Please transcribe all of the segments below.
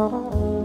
Oh.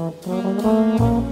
うん。